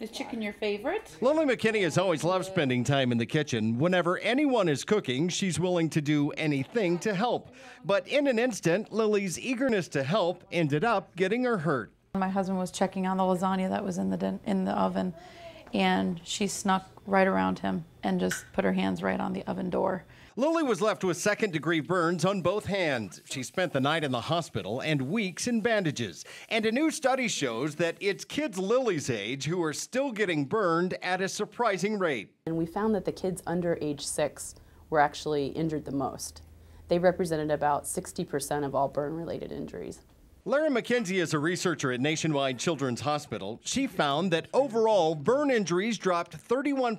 Is chicken your favorite? Lily McKinney has always loved spending time in the kitchen. Whenever anyone is cooking, she's willing to do anything to help. But in an instant, Lily's eagerness to help ended up getting her hurt. My husband was checking on the lasagna that was in the din- in the oven, and she snuck right around him and just put her hands right on the oven door. Lily was left with second degree burns on both hands. She spent the night in the hospital and weeks in bandages. And a new study shows that it's kids Lily's age who are still getting burned at a surprising rate. And we found that the kids under age six were actually injured the most. They represented about 60% of all burn related injuries. Lara McKenzie is a researcher at Nationwide Children's Hospital. She found that overall burn injuries dropped 31%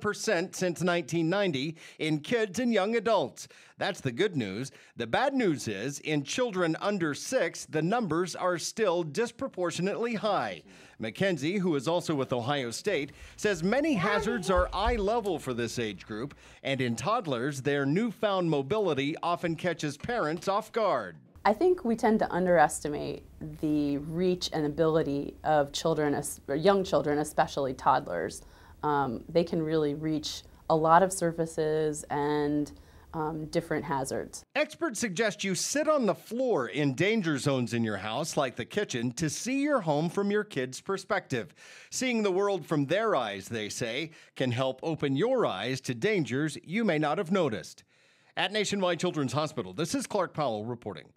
since 1990 in kids and young adults. That's the good news. The bad news is in children under six, the numbers are still disproportionately high. McKenzie, who is also with Ohio State, says many hazards are eye level for this age group, and in toddlers, their newfound mobility often catches parents off guard. I think we tend to underestimate the reach and ability of children, young children, especially toddlers. Um, they can really reach a lot of surfaces and um, different hazards. Experts suggest you sit on the floor in danger zones in your house, like the kitchen, to see your home from your kids' perspective. Seeing the world from their eyes, they say, can help open your eyes to dangers you may not have noticed. At Nationwide Children's Hospital, this is Clark Powell reporting.